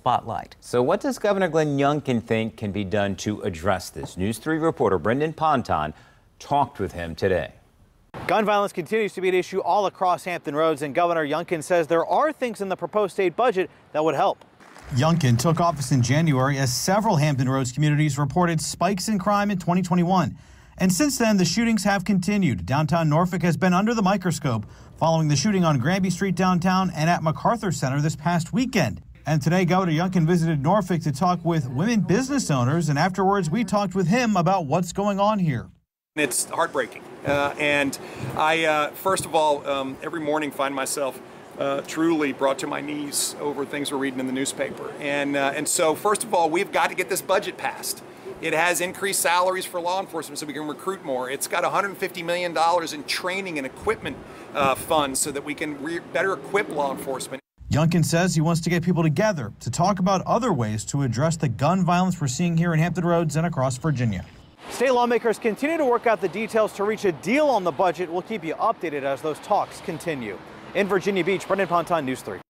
spotlight. So what does Governor Glenn Youngkin think can be done to address this? News 3 reporter Brendan Ponton talked with him today. Gun violence continues to be an issue all across Hampton Roads, and Governor Youngkin says there are things in the proposed state budget that would help. Youngkin took office in January as several Hampton Roads communities reported spikes in crime in 2021. And since then, the shootings have continued. Downtown Norfolk has been under the microscope following the shooting on Granby Street downtown and at MacArthur Center this past weekend. And today, Governor Youngkin visited Norfolk to talk with women business owners, and afterwards, we talked with him about what's going on here. It's heartbreaking. Uh, and I, uh, first of all, um, every morning find myself uh, truly brought to my knees over things we're reading in the newspaper. And, uh, and so, first of all, we've got to get this budget passed. It has increased salaries for law enforcement so we can recruit more. It's got $150 million in training and equipment uh, funds so that we can better equip law enforcement. Youngkin says he wants to get people together to talk about other ways to address the gun violence we're seeing here in Hampton Roads and across Virginia. State lawmakers continue to work out the details to reach a deal on the budget. We'll keep you updated as those talks continue. In Virginia Beach, Brendan Ponton, News 3.